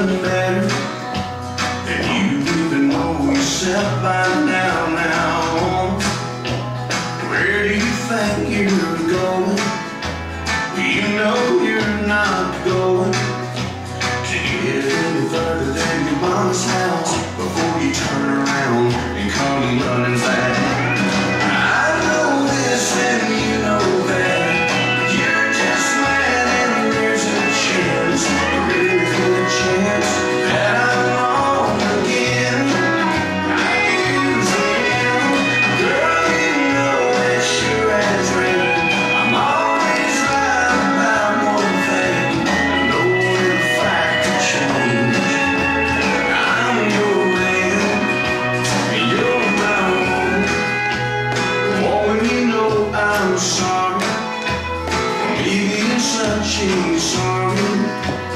doesn't matter And you even know yourself by now, now. Where do you think you're going? You know you're not going? To get any further than your mom's house Before you turn around and come running back leaving such a sorrow